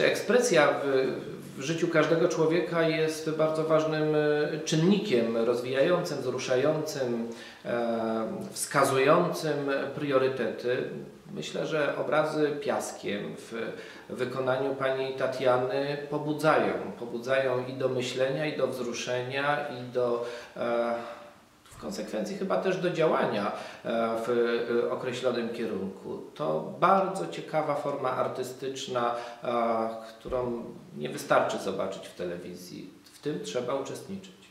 czy ekspresja w, w życiu każdego człowieka jest bardzo ważnym e, czynnikiem rozwijającym, wzruszającym, e, wskazującym priorytety. Myślę, że obrazy piaskiem w wykonaniu pani Tatiany pobudzają, pobudzają i do myślenia, i do wzruszenia, i do e, w konsekwencji chyba też do działania e, w e, określonym kierunku. To bardzo ciekawa forma artystyczna, e, którą nie wystarczy zobaczyć w telewizji. W tym trzeba uczestniczyć.